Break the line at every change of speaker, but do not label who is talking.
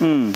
Mm.